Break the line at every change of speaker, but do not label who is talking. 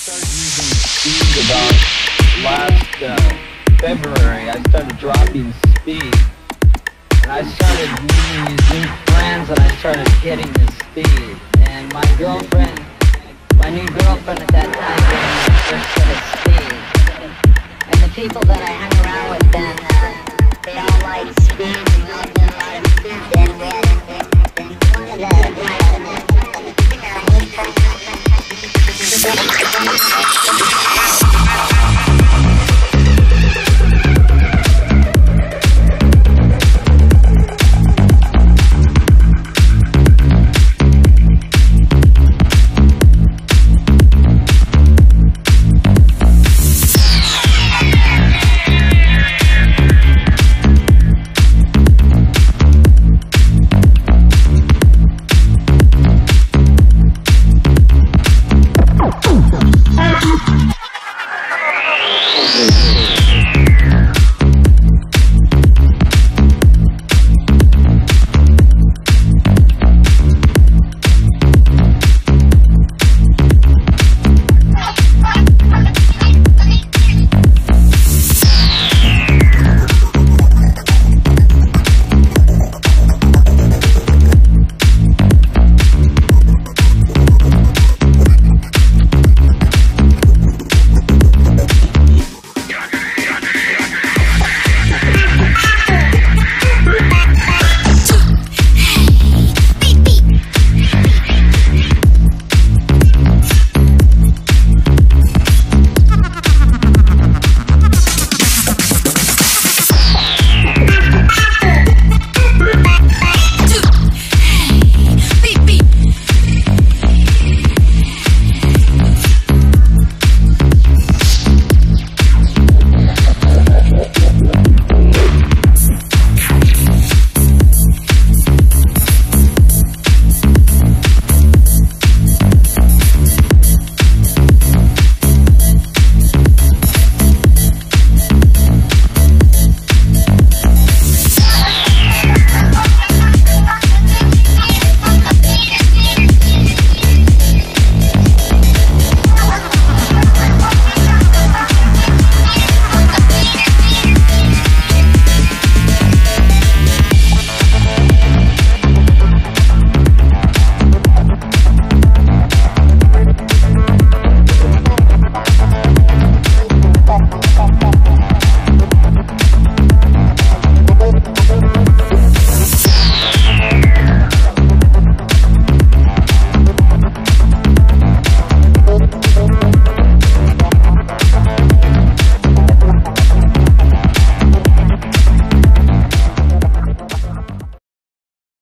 started using speed about last uh, February. I started dropping speed. And I started meeting these new friends and I started getting this speed. And my girlfriend, my new girlfriend at that time the first set of speed. And the people that I hung around with then, uh, they all liked speed and did a lot of speed.